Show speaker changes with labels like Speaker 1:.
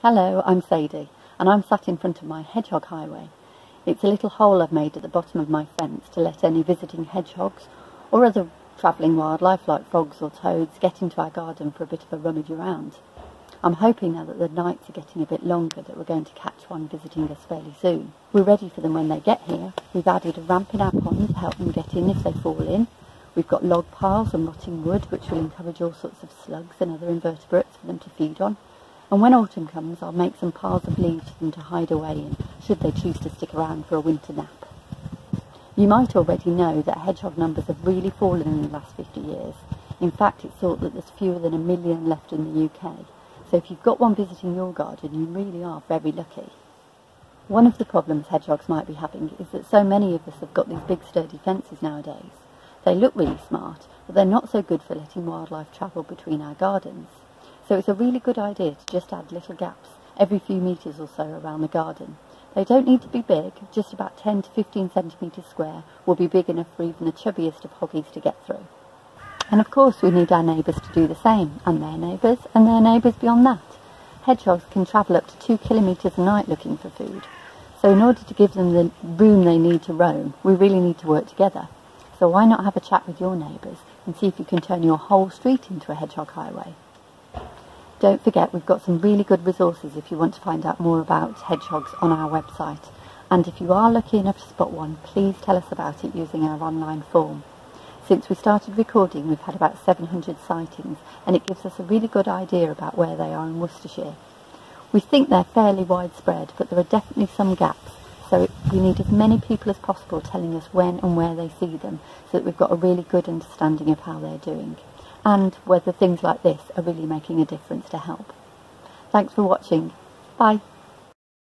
Speaker 1: Hello, I'm Sadie, and I'm sat in front of my hedgehog highway. It's a little hole I've made at the bottom of my fence to let any visiting hedgehogs or other travelling wildlife like frogs or toads get into our garden for a bit of a rummage around. I'm hoping now that the nights are getting a bit longer that we're going to catch one visiting us fairly soon. We're ready for them when they get here. We've added a ramp in our pond to help them get in if they fall in. We've got log piles and rotting wood which will encourage all sorts of slugs and other invertebrates for them to feed on. And when autumn comes, I'll make some piles of leaves for them to hide away in, should they choose to stick around for a winter nap. You might already know that hedgehog numbers have really fallen in the last 50 years. In fact, it's thought that there's fewer than a million left in the UK. So if you've got one visiting your garden, you really are very lucky. One of the problems hedgehogs might be having is that so many of us have got these big sturdy fences nowadays. They look really smart, but they're not so good for letting wildlife travel between our gardens. So it's a really good idea to just add little gaps every few metres or so around the garden. They don't need to be big, just about 10 to 15 centimetres square will be big enough for even the chubbiest of hoggies to get through. And of course we need our neighbours to do the same, and their neighbours, and their neighbours beyond that. Hedgehogs can travel up to two kilometres a night looking for food. So in order to give them the room they need to roam, we really need to work together. So why not have a chat with your neighbours and see if you can turn your whole street into a hedgehog highway? Don't forget we've got some really good resources if you want to find out more about hedgehogs on our website. And if you are lucky enough to spot one, please tell us about it using our online form. Since we started recording, we've had about 700 sightings, and it gives us a really good idea about where they are in Worcestershire. We think they're fairly widespread, but there are definitely some gaps, so we need as many people as possible telling us when and where they see them, so that we've got a really good understanding of how they're doing and whether things like this are really making a difference to help. Thanks for watching. Bye.